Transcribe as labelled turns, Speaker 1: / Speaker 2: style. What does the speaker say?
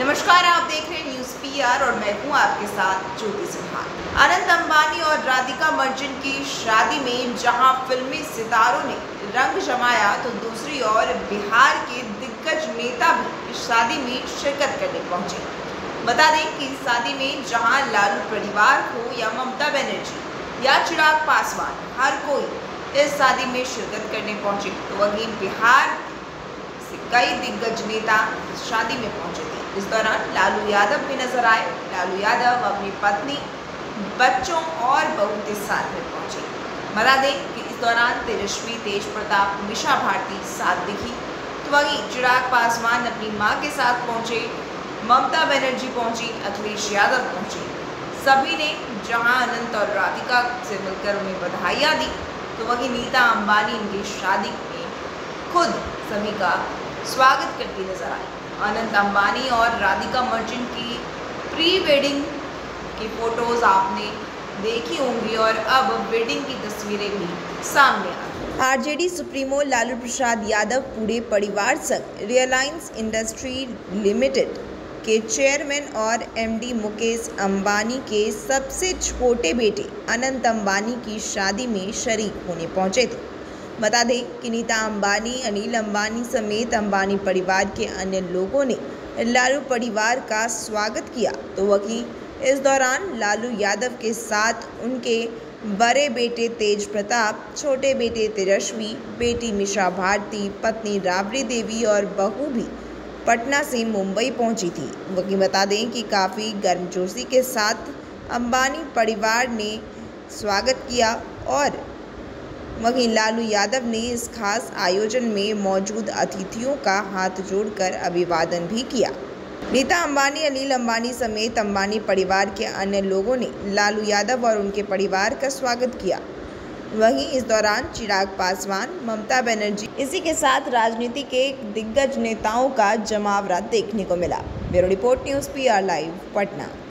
Speaker 1: नमस्कार, आप देख रहे हैं न्यूज़ पीआर और मैं हूँ आपके साथ ज्योति सिन्हा। अनंत अंबानी और राधिका मर्चेंट की शादी में जहाँ फिल्मी सितारों ने रंग जमाया तो दूसरी ओर बिहार के दिग्गज नेता भी इस शादी में शिरकत करने पहुँचे। बता दें कि इस शादी में जहाँ लालू परिवार हो या ममता बनर्जी या चिराग पासवान, हर कोई इस शादी में शिरकत करने पहुँचे। तो वहीं बिहार से कई दिग्गज नेता इस शादी में पहुँचे थे। इस दौरान लालू यादव भी नज़र आए। लालू यादव अपनी पत्नी, बच्चों और बहू के साथ में पहुँचे। बता दें कि इस दौरान तेजस्वी तेज प्रताप मिशा भारती साथ दिखी। तो वहीं चिराग पासवान अपनी माँ के साथ पहुँचे। ममता बनर्जी पहुँची, अखिलेश यादव पहुँचे। सभी ने जहाँ अनंत और राधिका से मिलकर उन्हें बधाइयाँ दी। तो वहीं नीता अंबानी इनकी शादी में खुद सभी का स्वागत करती नज़र आई। अनंत अंबानी और राधिका मर्चेंट की प्री वेडिंग की फ़ोटोज़ आपने देखी होंगी और अब वेडिंग की तस्वीरें भी सामने आ आरजेडी, सुप्रीमो, लालू प्रसाद यादव, पूरे परिवार संग रियलायंस इंडस्ट्री लिमिटेड के चेयरमैन और एमडी मुकेश अंबानी के सबसे छोटे बेटे अनंत अंबानी की शादी में शरीक होने पहुँचे थे। बता दें कि नीता अंबानी, अनिल अंबानी समेत अंबानी परिवार के अन्य लोगों ने लालू परिवार का स्वागत किया। तो वहीं इस दौरान लालू यादव के साथ उनके बड़े बेटे तेज प्रताप, छोटे बेटे तेजस्वी, बेटी मिशा भारती, पत्नी राबड़ी देवी और बहू भी पटना से मुंबई पहुँची थी। वहीं बता दें कि काफ़ी गर्मजोशी के साथ अंबानी परिवार ने स्वागत किया और वहीं लालू यादव ने इस खास आयोजन में मौजूद अतिथियों का हाथ जोड़कर अभिवादन भी किया। नीता अंबानी, अनिल अंबानी समेत अंबानी परिवार के अन्य लोगों ने लालू यादव और उनके परिवार का स्वागत किया। वहीं इस दौरान चिराग पासवान, ममता बनर्जी, इसी के साथ राजनीति के दिग्गज नेताओं का जमावड़ा देखने को मिला। Bureau report News PR Live, Patna.